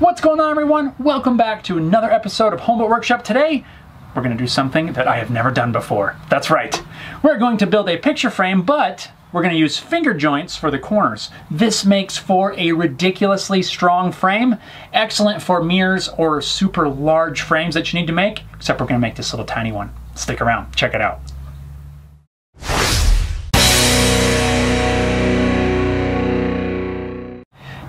What's going on everyone? Welcome back to another episode of Homebuilt Workshop. Today, we're gonna do something that I have never done before. That's right. We're going to build a picture frame, but we're gonna use finger joints for the corners. This makes for a ridiculously strong frame, excellent for mirrors or super large frames that you need to make, except we're gonna make this little tiny one. Stick around, check it out.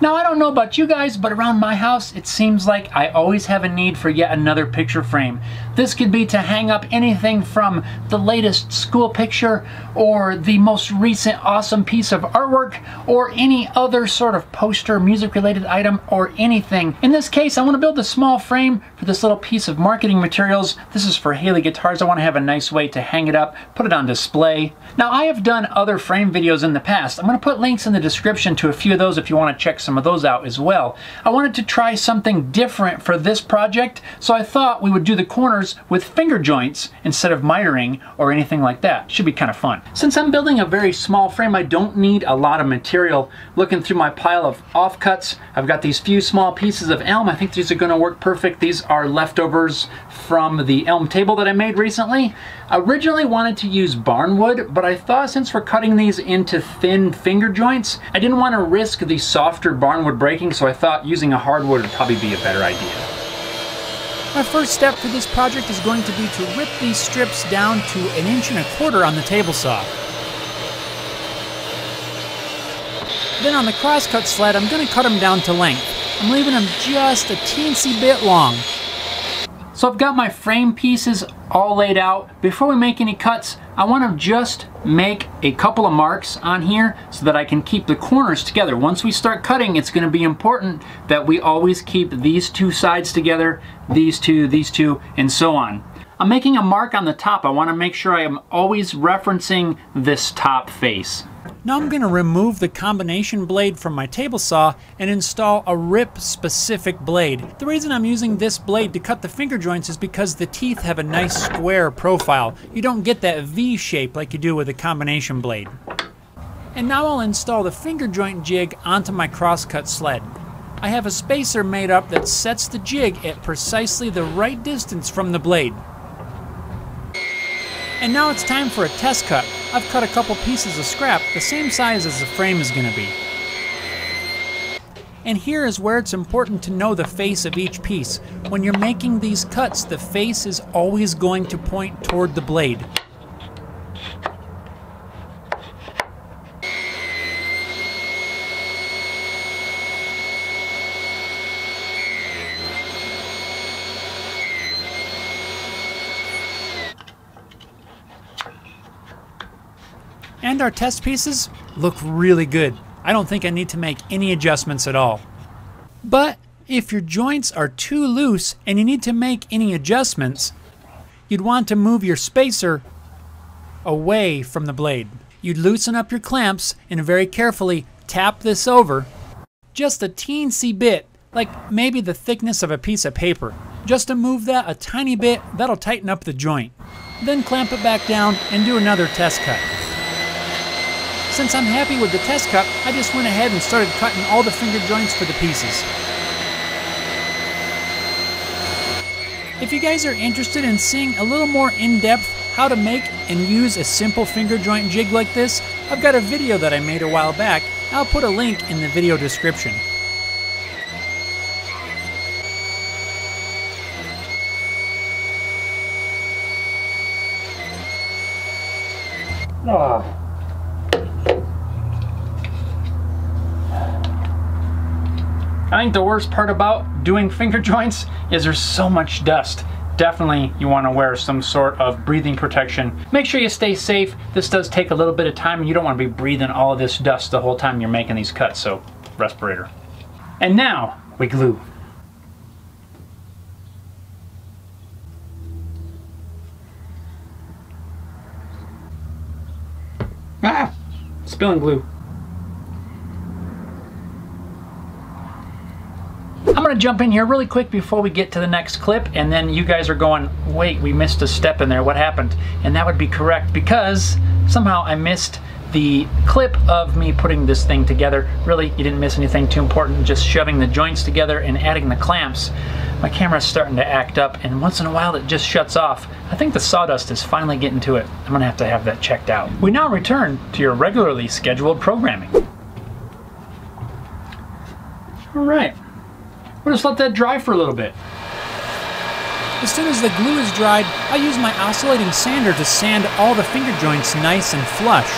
Now, I don't know about you guys, but around my house, it seems like I always have a need for yet another picture frame. This could be to hang up anything from the latest school picture or the most recent awesome piece of artwork or any other sort of poster, music related item or anything. In this case, I want to build a small frame for this little piece of marketing materials. This is for Haley Guitars. I want to have a nice way to hang it up, put it on display. Now, I have done other frame videos in the past. I'm going to put links in the description to a few of those if you want to check some of those out as well. I wanted to try something different for this project, so I thought we would do the corners with finger joints instead of mitering or anything like that. Should be kind of fun. Since I'm building a very small frame, I don't need a lot of material. Looking through my pile of offcuts, I've got these few small pieces of elm. I think these are going to work perfect. These are leftovers from the elm table that I made recently. I originally wanted to use barnwood, but I thought since we're cutting these into thin finger joints, I didn't want to risk the softer barnwood breaking, so I thought using a hardwood would probably be a better idea. My first step for this project is going to be to rip these strips down to an inch and a quarter on the table saw. Then on the crosscut sled, I'm going to cut them down to length. I'm leaving them just a teensy bit long. So I've got my frame pieces all laid out. Before we make any cuts, I want to just make a couple of marks on here so that I can keep the corners together. Once we start cutting, it's going to be important that we always keep these two sides together, these two, these two, and so on. I'm making a mark on the top. I want to make sure I am always referencing this top face. Now I'm going to remove the combination blade from my table saw and install a rip specific blade. The reason I'm using this blade to cut the finger joints is because the teeth have a nice square profile. You don't get that V shape like you do with a combination blade. And now I'll install the finger joint jig onto my crosscut sled. I have a spacer made up that sets the jig at precisely the right distance from the blade. And now it's time for a test cut. I've cut a couple pieces of scrap, the same size as the frame is going to be. And here is where it's important to know the face of each piece. When you're making these cuts, the face is always going to point toward the blade. And our test pieces look really good. I don't think I need to make any adjustments at all. But if your joints are too loose and you need to make any adjustments, you'd want to move your spacer away from the blade. You'd loosen up your clamps and very carefully tap this over just a teensy bit, like maybe the thickness of a piece of paper. Just to move that a tiny bit, that'll tighten up the joint. Then clamp it back down and do another test cut. Since I'm happy with the test cut, I just went ahead and started cutting all the finger joints for the pieces. If you guys are interested in seeing a little more in-depth how to make and use a simple finger joint jig like this, I've got a video that I made a while back. I'll put a link in the video description. Oh. I think the worst part about doing finger joints is there's so much dust. Definitely you want to wear some sort of breathing protection. Make sure you stay safe. This does take a little bit of time and you don't want to be breathing all of this dust the whole time you're making these cuts, so respirator. And now we glue. Ah! Spilling glue. I'm gonna jump in here really quick before we get to the next clip and then you guys are going, wait, we missed a step in there, what happened? And that would be correct because somehow I missed the clip of me putting this thing together. Really, you didn't miss anything too important, just shoving the joints together and adding the clamps. My camera's starting to act up, and once in a while it just shuts off. I think the sawdust is finally getting to it. I'm gonna have to have that checked out. We now return to your regularly scheduled programming. All right, we'll just let that dry for a little bit. As soon as the glue is dried, I use my oscillating sander to sand all the finger joints nice and flush.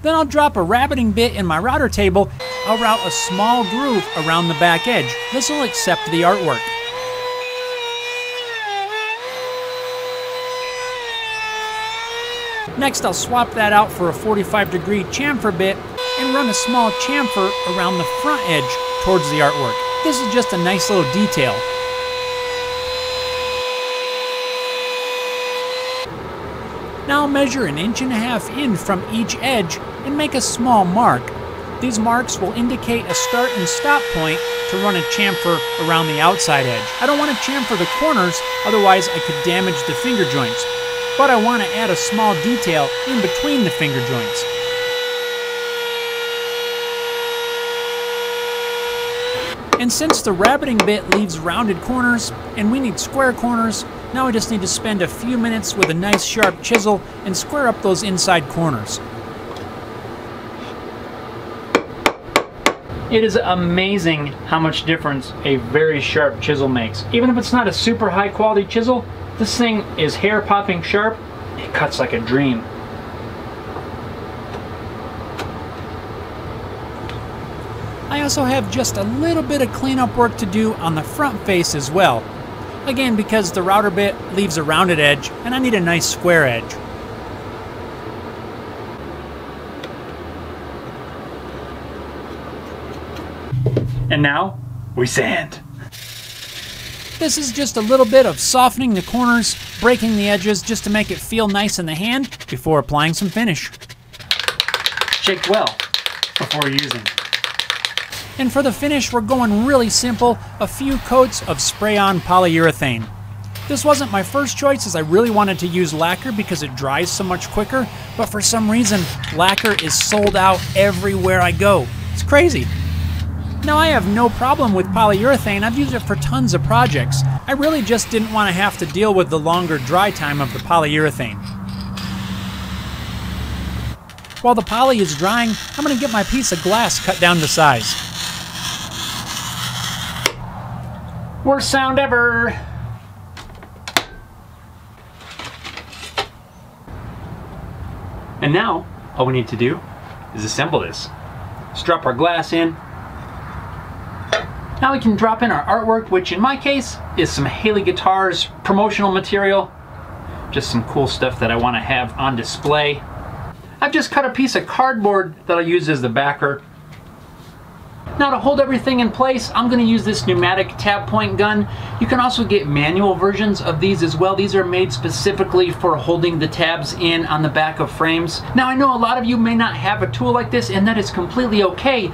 Then I'll drop a rabbeting bit in my router table. I'll route a small groove around the back edge. This will accept the artwork. Next, I'll swap that out for a 45 degree chamfer bit and run a small chamfer around the front edge towards the artwork. This is just a nice little detail. Now measure an inch and a half in from each edge and make a small mark. These marks will indicate a start and stop point to run a chamfer around the outside edge. I don't want to chamfer the corners, otherwise I could damage the finger joints. But I want to add a small detail in between the finger joints. And since the rabbeting bit leaves rounded corners, and we need square corners, now I just need to spend a few minutes with a nice sharp chisel and square up those inside corners. It is amazing how much difference a very sharp chisel makes. Even if it's not a super high quality chisel, this thing is hair popping sharp. It cuts like a dream. I also have just a little bit of cleanup work to do on the front face as well. Again, because the router bit leaves a rounded edge and I need a nice square edge. And now, we sand. This is just a little bit of softening the corners, breaking the edges just to make it feel nice in the hand before applying some finish. Shake well before using. And for the finish, we're going really simple, a few coats of spray-on polyurethane. This wasn't my first choice as I really wanted to use lacquer because it dries so much quicker, but for some reason, lacquer is sold out everywhere I go. It's crazy. Now I have no problem with polyurethane, I've used it for tons of projects. I really just didn't want to have to deal with the longer dry time of the polyurethane. While the poly is drying, I'm going to get my piece of glass cut down to size. Worst sound ever. And now, all we need to do is assemble this. Drop our glass in. Now we can drop in our artwork, which in my case is some Haley Guitars promotional material. Just some cool stuff that I want to have on display. I've just cut a piece of cardboard that I'll use as the backer now to hold everything in place, I'm going to use this pneumatic tab point gun. You can also get manual versions of these as well. These are made specifically for holding the tabs in on the back of frames. Now I know a lot of you may not have a tool like this and that is completely okay.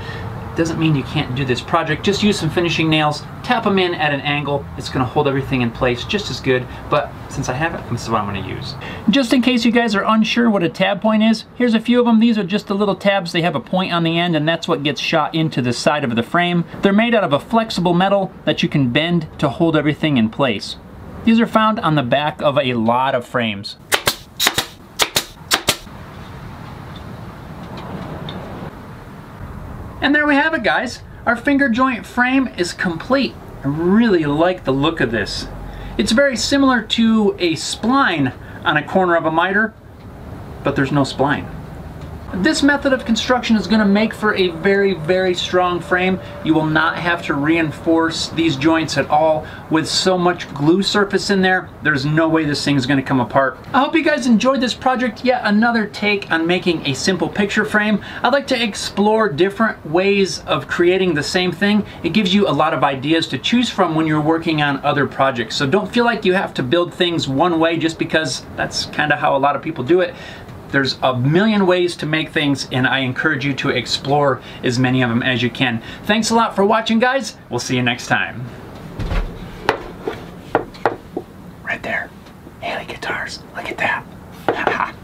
Doesn't mean you can't do this project. Just use some finishing nails, tap them in at an angle. It's gonna hold everything in place just as good, but since I have it, this is what I'm gonna use. Just in case you guys are unsure what a tab point is, here's a few of them. These are just the little tabs. They have a point on the end and that's what gets shot into the side of the frame. They're made out of a flexible metal that you can bend to hold everything in place. These are found on the back of a lot of frames. And there we have it guys. Our finger joint frame is complete. I really like the look of this. It's very similar to a spline on a corner of a miter, but there's no spline. This method of construction is going to make for a very, very strong frame. You will not have to reinforce these joints at all. With so much glue surface in there, there's no way this thing is going to come apart. I hope you guys enjoyed this project, yet another take on making a simple picture frame. I'd like to explore different ways of creating the same thing. It gives you a lot of ideas to choose from when you're working on other projects. So don't feel like you have to build things one way just because that's kind of how a lot of people do it. There's a million ways to make things and I encourage you to explore as many of them as you can. Thanks a lot for watching guys. We'll see you next time. Right there. Haley, guitars. Look at that. Ha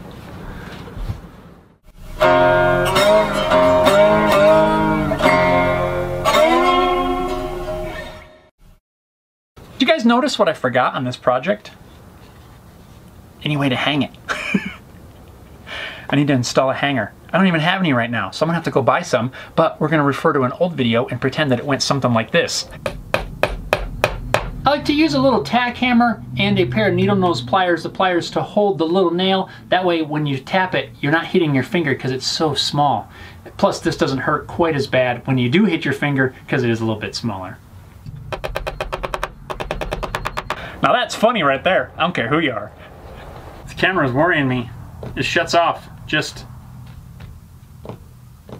Did you guys notice what I forgot on this project? Any way to hang it. I need to install a hanger. I don't even have any right now, so I'm gonna have to go buy some, but we're gonna refer to an old video and pretend that it went something like this. I like to use a little tack hammer and a pair of needle nose pliers, the pliers to hold the little nail. That way when you tap it, you're not hitting your finger because it's so small. Plus this doesn't hurt quite as bad when you do hit your finger because it is a little bit smaller. Now that's funny right there. I don't care who you are. The camera's worrying me. It shuts off just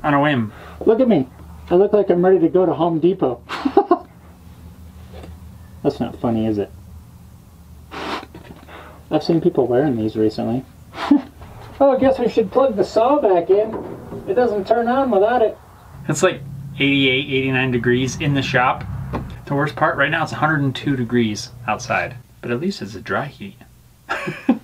on a whim. Look at me. I look like I'm ready to go to Home Depot. That's not funny, is it? I've seen people wearing these recently. oh, I guess we should plug the saw back in. It doesn't turn on without it. It's like 88, 89 degrees in the shop. The worst part right now it's 102 degrees outside, but at least it's a dry heat.